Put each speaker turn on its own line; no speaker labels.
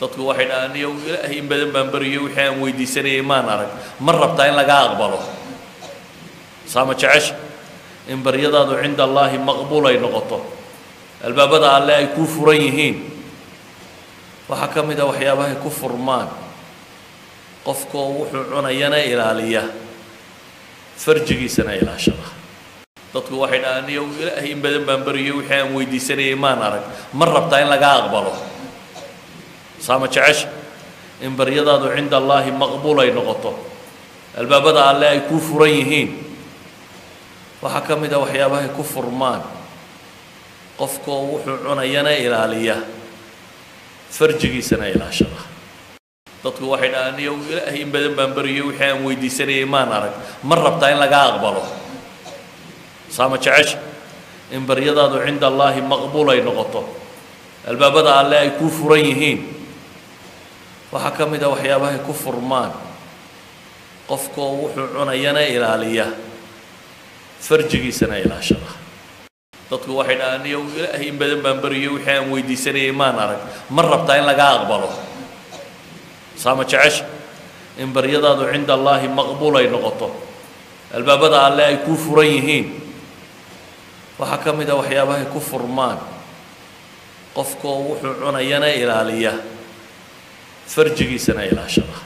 dadku waxay dhahaan niyow ilaahay in badan baan beriyo wixii aan weydiisanayay maan arag. Ma rabtaa in lagaa aqbalo? Saama jecesha. In baryadaadu cinda allaahi maqbuul ay noqoto. Albaabada alle ay kuu furan yihiin. Waxaa ka mid a waxyaabahay ku furmaan. Qofkoo wuxuu cunayana ilaaliya. Farjigiisana ilaashada. Dadku waxay dhahaan niyow ilaahay in badan baan beriyo wixii aan weydiisanayay maan arag. Ma rabtaa in lagaa aqbalo saama jecesha. In baryadaadu cinda allaahi maqbuul ay noqoto. Albaabada alle ay kuu furan yihiin. Waxaa ka mid a waxyaabahay ku furmaan. Qofkoo wuxuu cunayana ilaaliya. Farjigiisana ilaashada. Dadku waxay dhahaan niyow ilaahay in badan baan beriyo wixii aan weydiisanayay maan arag. Ma rabtaa in lagaa aqbalo? Saama jecesha. In baryadaadu cinda allaahi maqbuul ay noqoto. Albaabada alle ay kuu furan yihiin waxaa ka mid a waxyaabahay ku furmaan. Qofkoo wuxuu cunayana ilaaliya. Farjigiisana ilaashada. Dadku waxay dhahaan niyow ilaahay in badan baan beriyo wixii aan weydiisanayay maan arag. Ma rabtaa in lagaa aqbalo. Saama jecesha. In baryadaadu cinda allaahi maqbuul ay noqoto. Albaabada alle ay kuu furan yihiin. Waxaa ka mid a waxyaabahay ku furmaan. Qofkoo wuxuu cunayana ilaaliya farjigiisana ilaashada